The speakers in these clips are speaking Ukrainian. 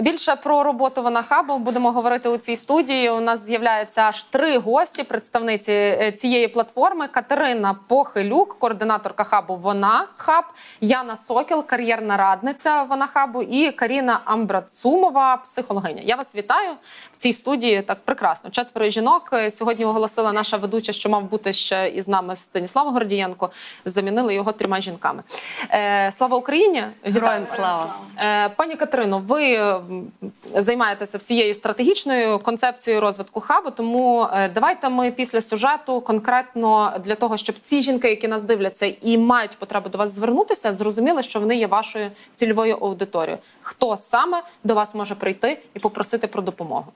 Більше про роботу Ванахабу будемо говорити у цій студії. У нас з'являється аж три гості, представниці е, цієї платформи: Катерина Похилюк, координаторка хабу Вона Хаб, Яна Сокіл, кар'єрна радниця Вона Хабу і Каріна Амбрацумова, психологиня. Я вас вітаю в цій студії. Так прекрасно. Четверо жінок сьогодні оголосила наша ведуча, що мав бути ще із нами Станіслав Гордієнко. Замінили його трьома жінками. Е, слава Україні! Героям слава! Е, пані Катерино, ви займаєтеся всією стратегічною концепцією розвитку хабу. Тому е, давайте ми після сюжету конкретно для того, щоб ці жінки, які нас дивляться і мають потребу до вас звернутися, зрозуміли, що вони є вашою цільовою аудиторією. Хто саме до вас може прийти і попросити про допомогу?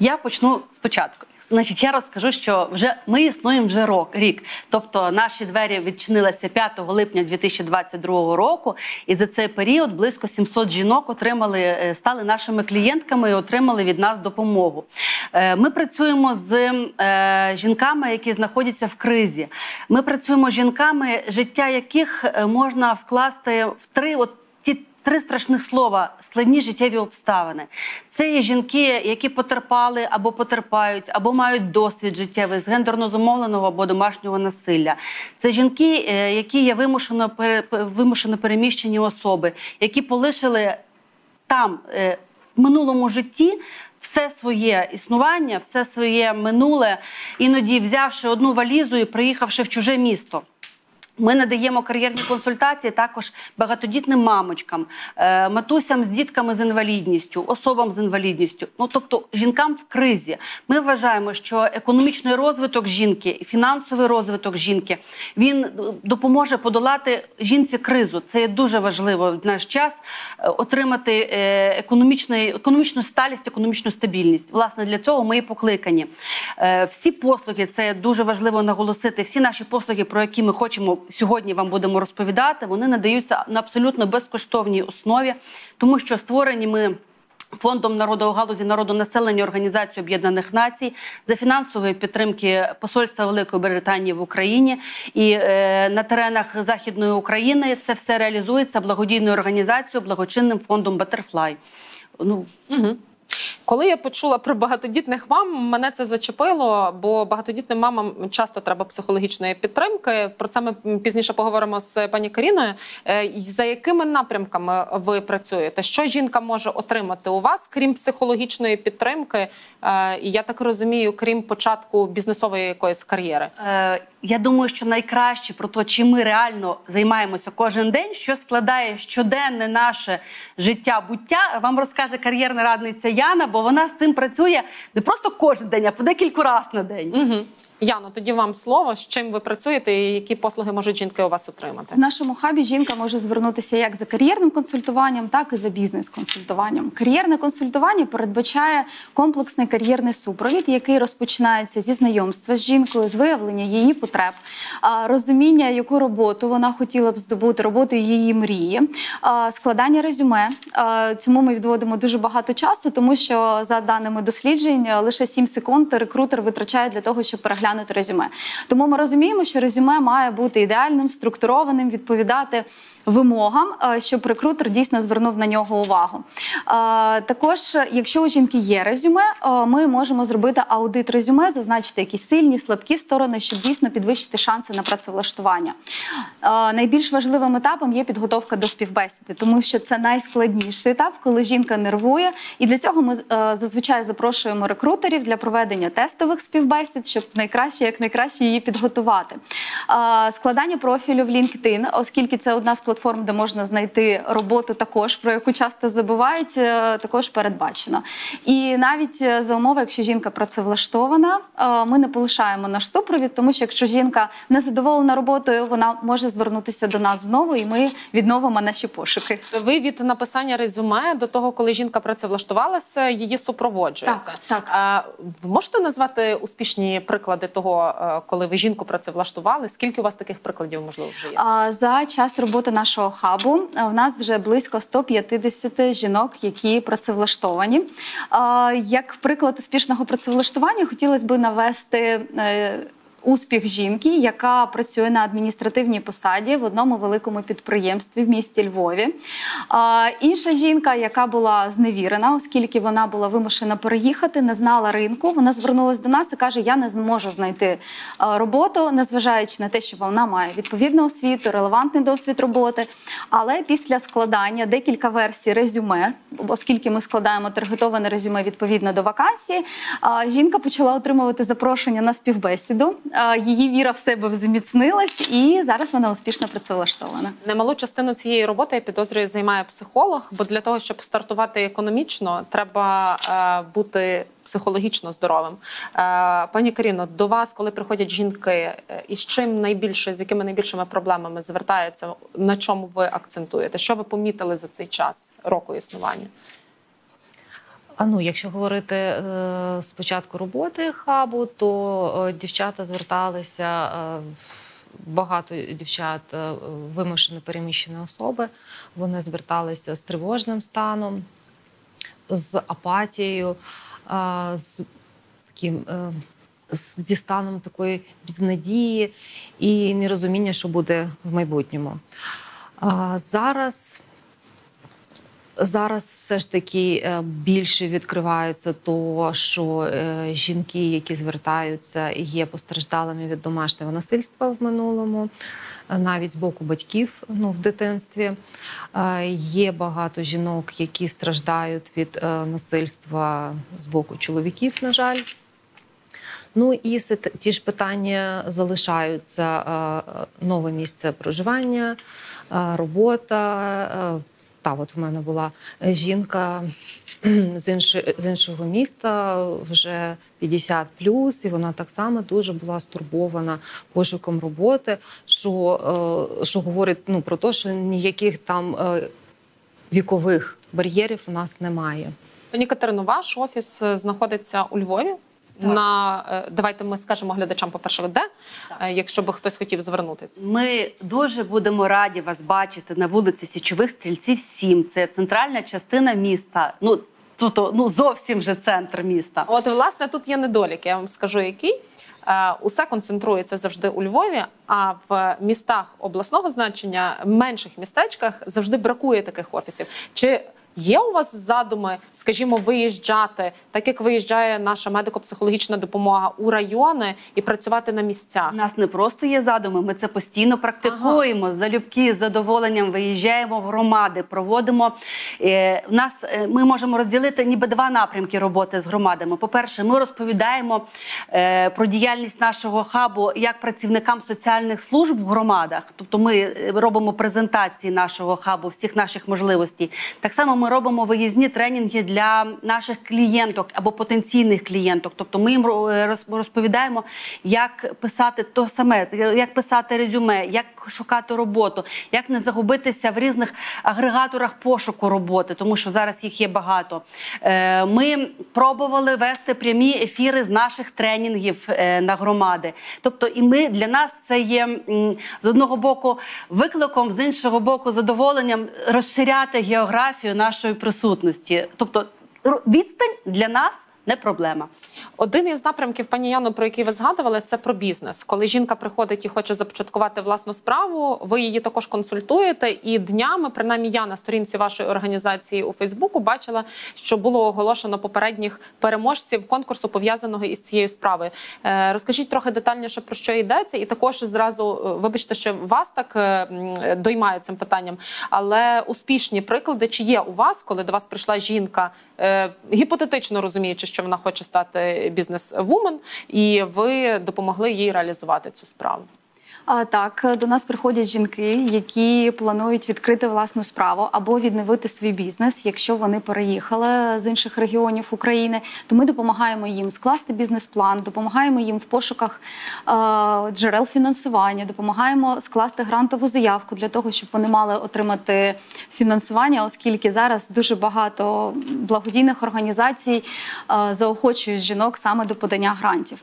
Я почну спочатку. Значить, я розкажу, що вже ми існуємо вже рок рік. Тобто наші двері відчинилися 5 липня 2022 року, і за цей період близько 700 жінок отримали, е, стали нашими клієнтками і отримали від нас допомогу. Е, ми працюємо з е, жінками, які знаходяться в кризі. Ми працюємо з жінками, життя яких можна вкласти в три от три страшних слова складні життєві обставини. Це є жінки, які потерпали або потерпають, або мають досвід життєвий з гендерно зумовленого або домашнього насилля. Це жінки, е, які є вимушено вимушено переміщені особи, які полишили там е, в минулому житті. Все своє існування, все своє минуле, іноді взявши одну валізу і приїхавши в чуже місто. Ми надаємо кар'єрні консультації також багатодітним мамочкам, е, матусям з дітками з інвалідністю, особам з інвалідністю. Ну тобто жінкам в кризі. Ми вважаємо, що економічний розвиток жінки, фінансовий розвиток жінки він допоможе подолати жінці кризу. Це є дуже важливо в наш час е, отримати е, економічний, економічну сталість, економічну стабільність. Власне для цього ми і покликані. Всі послуги це дуже важливо наголосити. Всі наші послуги, про які ми хочемо сьогодні вам будемо розповідати, вони надаються на абсолютно безкоштовній основі, тому що створені ми. Фондом народу галузі народонаселення Організації Об'єднаних Націй за фінансової підтримки Посольства Великої Британії в Україні і е, на теренах Західної України це все реалізується благодійною організацією благочинним фондом Батерфлай. Ну угу. Коли я почула про багатодітних мам, мене це зачепило, бо багатодітним мамам часто треба психологічної підтримки. Про це ми пізніше поговоримо з пані Каріною. Е, за якими напрямками ви працюєте? Що жінка може отримати у вас, крім психологічної підтримки? Е, я так розумію, крім початку бізнесової якоїсь кар'єри? Я думаю, що найкраще про те, чим ми реально займаємося кожен день, що складає щоденне наше життя буття, вам розкаже кар'єрна радниця Яна, бо вона з цим працює не просто кожен день, а по декілька разів на день. Угу. Яно, тоді вам слово, з чим ви працюєте і які послуги можуть жінки у вас отримати? В нашому хабі жінка може звернутися як за кар'єрним консультуванням, так і за бізнес-консультуванням. Кар'єрне консультування передбачає комплексний кар'єрний супровід, який розпочинається зі знайомства з жінкою, з виявлення її потреб, розуміння, яку роботу вона хотіла б здобути, роботу її мрії, складання резюме. Цьому ми відводимо дуже багато часу, тому що за даними досліджень лише 7 секунд рекрутер витрачає для того, щоб переглянути переглянути резюме. Тому ми розуміємо, що резюме має бути ідеальним, структурованим, відповідати вимогам, е, щоб рекрутер дійсно звернув на нього увагу. Е, також, якщо у жінки є резюме, е, ми можемо зробити аудит резюме, зазначити якісь сильні, слабкі сторони, щоб дійсно підвищити шанси на працевлаштування. Найбільш важливим етапом є підготовка до співбесіди, тому що це найскладніший етап, коли жінка нервує. І для цього ми зазвичай запрошуємо рекрутерів для проведення тестових співбесід, щоб найкраще як найкраще її підготувати. Складання профілю в LinkedIn, оскільки це одна з платформ, платформ, де можна знайти роботу, також про яку часто забувають, е, також передбачено. І навіть е, за умови, якщо жінка працевлаштована, е, ми не полишаємо наш супровід, тому що якщо жінка не задоволена роботою, вона може звернутися до нас знову, і ми відновимо наші пошуки. Ви від написання резюме до того, коли жінка працевлаштувалася, її супроводжуєте. Так, так. А, можете назвати успішні приклади того, коли ви жінку працевлаштували? Скільки у вас таких прикладів можливо вже є? За час роботи нашого хабу в нас вже близько 150 жінок, які працевлаштовані. Як приклад успішного працевлаштування хотілося б навести. Успіх жінки, яка працює на адміністративній посаді в одному великому підприємстві в місті Львові. А, інша жінка, яка була зневірена, оскільки вона була вимушена переїхати, не знала ринку. Вона звернулася до нас і каже: Я не зможу знайти роботу, незважаючи на те, що вона має відповідну освіту, релевантний досвід роботи. Але після складання декілька версій резюме, оскільки ми складаємо таргетоване резюме відповідно до вакансії, жінка почала отримувати запрошення на співбесіду. Її віра в себе зміцнилась, і зараз вона успішно працевлаштована. Немалу частину цієї роботи я підозрюю займає психолог, бо для того, щоб стартувати економічно, треба е, бути психологічно здоровим. Е, пані Каріно, до вас, коли приходять жінки, е, і з чим найбільше, з якими найбільшими проблемами звертаються, на чому ви акцентуєте? Що ви помітили за цей час року існування? А ну, якщо говорити е, з початку роботи хабу, то е, дівчата зверталися. Е, Багато дівчат е, вимушено переміщені особи. Вони зверталися з тривожним станом, з апатією, е, з таким е, зі станом такої безнадії і нерозуміння, що буде в майбутньому. Зараз Зараз все ж таки е, більше відкривається того, що е, жінки, які звертаються, є постраждалими від домашнього насильства в минулому, е, навіть з боку батьків ну, в дитинстві. Є багато жінок, які страждають від насильства з боку чоловіків, на жаль. Ну і ті ж питання залишаються: нове місце проживання, робота. Та, от в мене була е, жінка з, інши, з іншого міста, вже 50 і вона так само дуже була стурбована пошуком роботи, що, е, що говорить ну, про те, що ніяких там е, вікових бар'єрів у нас немає. Пані Катерино, ваш офіс знаходиться у Львові. На е, давайте ми скажемо глядачам, по-перше, де, е, якщо би хтось хотів звернутися. Ми дуже будемо раді вас бачити на вулиці Січових Стрільців 7. Це центральна частина міста. Ну тут ну зовсім вже центр міста. От, власне, тут є недолік, я вам скажу, який. Е, Усе концентрується завжди у Львові, а в містах обласного значення, менших містечках завжди бракує таких офісів. Чи є у вас задуми, скажімо, виїжджати, так як виїжджає наша медико-психологічна допомога у райони і працювати на місцях? У нас не просто є задуми, ми це постійно практикуємо. Залюбки з задоволенням виїжджаємо в громади, проводимо. Е, у нас е, ми можемо розділити ніби два напрямки роботи з громадами. По-перше, ми розповідаємо е, про діяльність нашого хабу як працівникам соціальних служб в громадах. Тобто ми е, робимо презентації нашого хабу, всіх наших можливостей. Так само ми робимо виїзні тренінги для наших клієнток або потенційних клієнток. Тобто ми їм е, роз- розповідаємо, як писати то саме, як писати резюме, як шукати роботу, як не загубитися в різних агрегаторах пошуку роботи, тому що зараз їх є багато. Е, Ми пробували вести прямі ефіри з наших тренінгів е, на громади. Тобто, і ми для нас це є з одного боку викликом, з іншого боку, задоволенням розширяти географію нашої присутності. Тобто, відстань для нас не проблема. Один із напрямків, пані Яно, про який ви згадували, це про бізнес. Коли жінка приходить і хоче започаткувати власну справу, ви її також консультуєте. І днями, принаймні, я на сторінці вашої організації у Фейсбуку бачила, що було оголошено попередніх переможців конкурсу пов'язаного із цією справою. Е, Розкажіть трохи детальніше про що йдеться, і також зразу е, вибачте, що вас так е, м, доймаю цим питанням. Але успішні приклади, чи є у вас, коли до вас прийшла жінка, гіпотетично розуміючи, що вона хоче стати бізнес-вумен, і ви допомогли їй реалізувати цю справу. Так, до нас приходять жінки, які планують відкрити власну справу або відновити свій бізнес, якщо вони переїхали з інших регіонів України. То ми допомагаємо їм скласти бізнес-план, допомагаємо їм в пошуках джерел фінансування, допомагаємо скласти грантову заявку для того, щоб вони мали отримати фінансування, оскільки зараз дуже багато благодійних організацій заохочують жінок саме до подання грантів.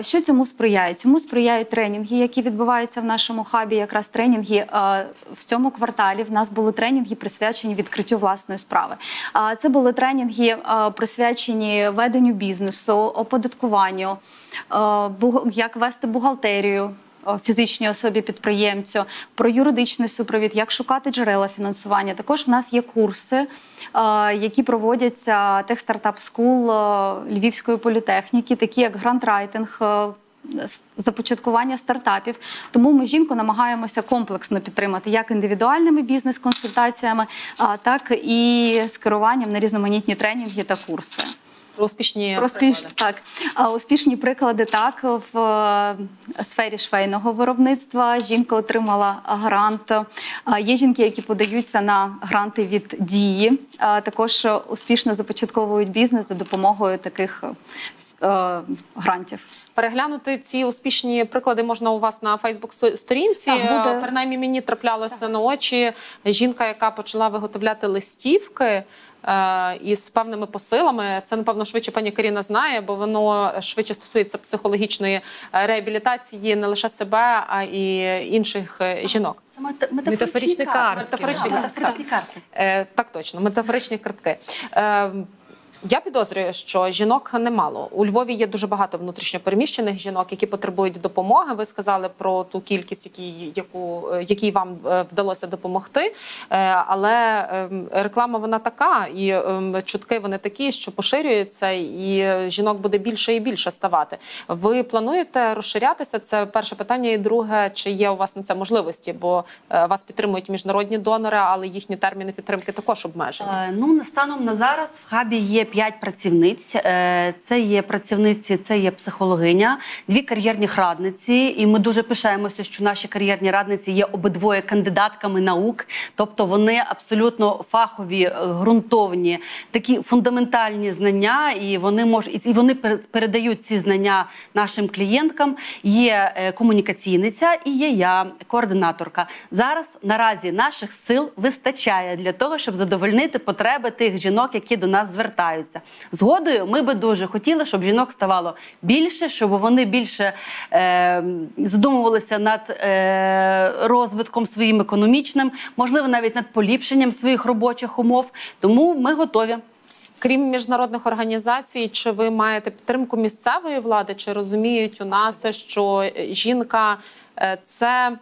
Що цьому сприяє? Цьому сприяють тренінги, які відбуваються відбуваються в нашому хабі якраз тренінги. Е, В цьому кварталі в нас були тренінги присвячені відкриттю власної справи. Це були тренінги е, присвячені веденню бізнесу, оподаткуванню, е, як вести бухгалтерію. Фізичній особі підприємцю про юридичний супровід, як шукати джерела фінансування. Також в нас є курси, які проводяться Tech Startup School Львівської політехніки, такі як грантрайтинг, започаткування стартапів. Тому ми жінку намагаємося комплексно підтримати як індивідуальними бізнес-консультаціями, так і з керуванням на різноманітні тренінги та курси. Успішні успіш... приклади. так. Успішні приклади так в е, сфері швейного виробництва. Жінка отримала грант. Є жінки, які подаються на гранти від дії. Також успішно започатковують бізнес за допомогою таких грантів. Переглянути ці успішні приклади можна у вас на Фейсбук-сторінці. Так, буде. Е, Принаймні мені траплялося на очі жінка, яка почала виготовляти листівки. е, Із певними посилами, це напевно швидше пані Каріна знає, бо воно швидше стосується психологічної е, реабілітації не лише себе, а і інших е, жінок. Це мета- метафоричні Метафоричні карти. картки. Метафоричні Так, картки. метафоричні карти. Е, так точно, метафоричні картки. Я підозрюю, що жінок немало. У Львові є дуже багато внутрішньопереміщених жінок, які потребують допомоги. Ви сказали про ту кількість, які, яку, е, якій вам е, вдалося допомогти. Е, але е, реклама вона така, і е, чутки вони такі, що поширюються, і жінок буде більше і більше ставати. Ви плануєте розширятися? Це перше питання. І друге, чи є у вас на це можливості? Бо вас підтримують міжнародні донори, але їхні терміни підтримки також обмежені. Ну, на станом на зараз в хабі є п'ять працівниць. Е, Це є працівниці, це є психологиня, дві кар'єрні радниці. І ми дуже пишаємося, що наші кар'єрні радниці є обидвоє кандидатками наук, тобто вони абсолютно фахові, е, ґрунтовні, такі фундаментальні знання, і вони можуть і вони пер- передають ці знання нашим клієнткам. Є е, комунікаційниця і є я, координаторка. Зараз наразі наших сил вистачає для того, щоб задовольнити потреби тих жінок, які до нас звертаються. Згодою, ми би дуже хотіли, щоб жінок ставало більше, щоб вони більше е, задумувалися над е, розвитком своїм економічним, можливо, навіть над поліпшенням своїх робочих умов. Тому ми готові. Крім міжнародних організацій, чи ви маєте підтримку місцевої влади? Чи розуміють у нас, що жінка е, це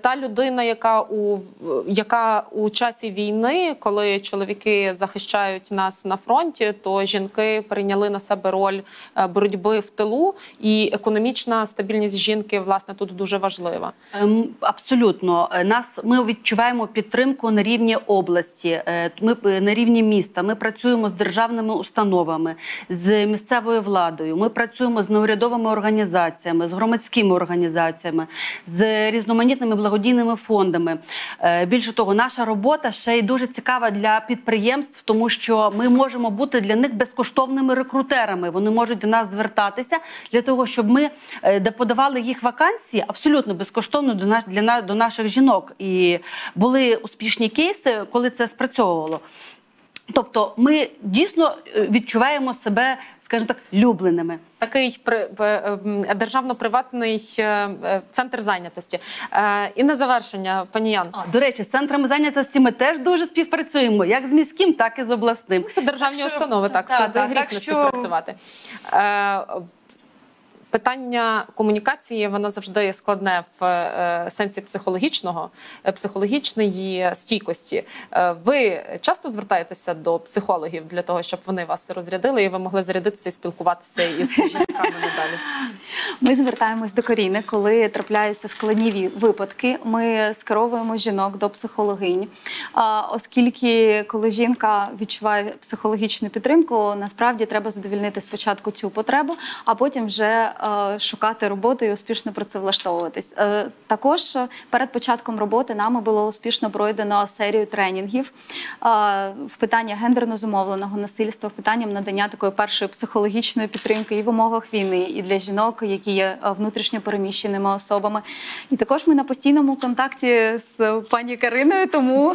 та людина, яка у яка у часі війни, коли чоловіки захищають нас на фронті, то жінки прийняли на себе роль е, боротьби в тилу, і економічна стабільність жінки власне тут дуже важлива. Ем, Абсолютно, Е, нас ми відчуваємо підтримку на рівні області. е, Ми е, на рівні міста. Ми працюємо з державними установами, з місцевою владою. Ми працюємо з неурядовими організаціями, з громадськими організаціями, з різноманітними благодійними фондами. Е, Більше того, наша робота ще й дуже цікава для підприємств, тому що ми можемо бути для них безкоштовними рекрутерами. Вони можуть до нас звертатися для того, щоб ми е, подавали їх вакансії абсолютно безкоштовно до наш для до наших жінок. І були успішні кейси, коли це спрацьовувало. Тобто, ми дійсно е, відчуваємо себе, скажімо так, любленими. Такий е, державно-приватний е, е, центр зайнятості. І на завершення, пані Ян. А, До речі, з центрами зайнятості ми теж дуже співпрацюємо, як з міським, так і з обласним. Це державні Так що- установи, так, так, так, так, гріх так не що- співпрацювати. Е, Питання комунікації воно завжди складне в е, сенсі психологічного, е, психологічної стійкості. Е, ви часто звертаєтеся до психологів для того, щоб вони вас розрядили, і ви могли зарядитися і спілкуватися із жінками надалі. Ми звертаємось до Каріни, коли трапляються складні випадки. Ми скеровуємо жінок до психологинь, оскільки коли жінка відчуває психологічну підтримку, насправді треба задовільнити спочатку цю потребу, а потім вже шукати роботу і успішно працевлаштовуватись. Е, Також е, перед початком роботи нами було успішно пройдено серію тренінгів е, в питання гендерно зумовленого насильства, в питанням надання такої першої психологічної підтримки і в умовах війни, і для жінок, які є е, внутрішньо переміщеними особами. І також ми на постійному контакті з пані Кариною, тому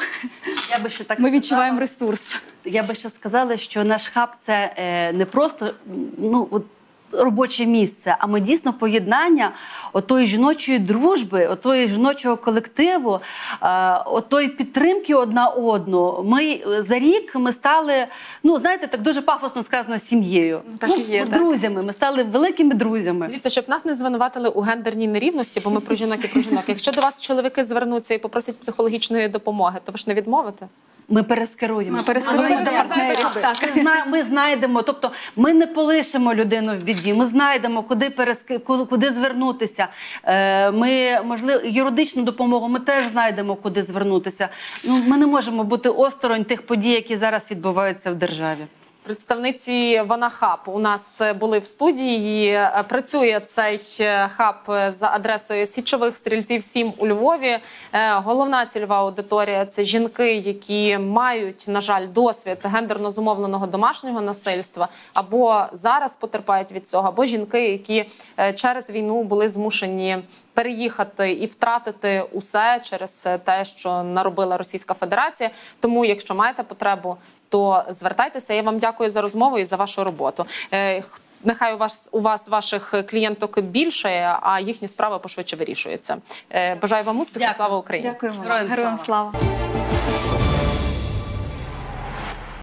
Я би ще так ми відчуваємо ресурс. Я би ще сказала, що наш хаб це е, не просто ну от. Робоче місце, а ми дійсно поєднання отої жіночої дружби, отої жіночого колективу, е, отої підтримки одна одну. Ми е, за рік ми стали, ну знаєте, так дуже пафосно сказано сім'єю. Так ну, і є, так. друзями. Ми стали великими друзями. Дивіться, щоб нас не звинуватили у гендерній нерівності, бо ми про жінок і про жінок. Якщо до вас чоловіки звернуться і попросять психологічної допомоги, то ви ж не відмовите? Ми перескеруємо. Ми перескеруємо до партнерів, так. так. Ми, знайдемо, тобто ми не полишимо людину в біді. Ми знайдемо, куди переск... куди звернутися. Е, Ми можливо юридичну допомогу. Ми теж знайдемо, куди звернутися. Ну ми не можемо бути осторонь тих подій, які зараз відбуваються в державі. Представниці Вона Хаб у нас е, були в студії. Е, Працює цей е, хаб за адресою Січових стрільців 7 у Львові. Головна цільова аудиторія це жінки, які мають, на жаль, досвід гендерно зумовленого домашнього насильства, або зараз потерпають від цього, або жінки, які через війну були змушені переїхати і втратити усе через те, що наробила Російська Федерація. Тому, якщо маєте потребу то звертайтеся. Я вам дякую за розмову і за вашу роботу. Е, Нехай у вас у вас ваших клієнток більше, а їхні справи пошвидше вирішуються. Е, Бажаю вам успіху. Дякую. Слава Україні! Дякуємо. Героям слава.